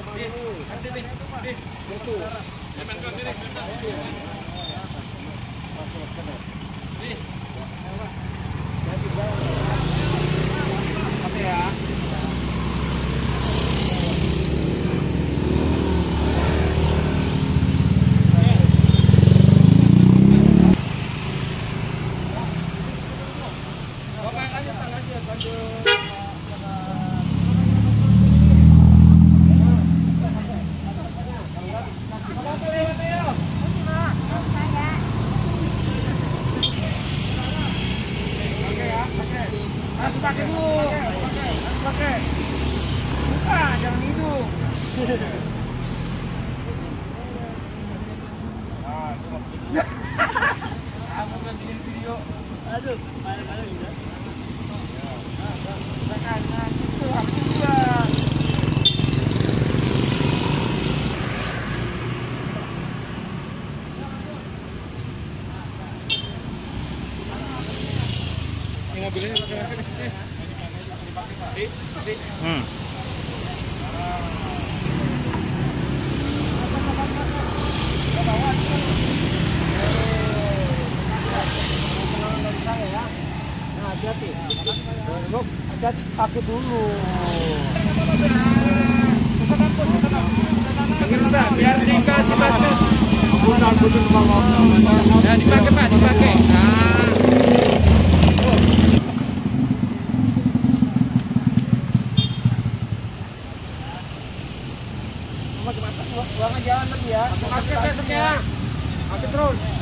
Terima kasih. Pakai dulu. Pakai. Buka, jangan hidung. Kamu kan bikin video. Aduh, mana-mana juga. Hmm. Nah, hati-hati. Hati-hati, takut dulu. biar dikasih masker. Nah, dipakai Pak, dipakai. Nah. Buang jalan lagi ya. Masker besoknya. Pakai terus.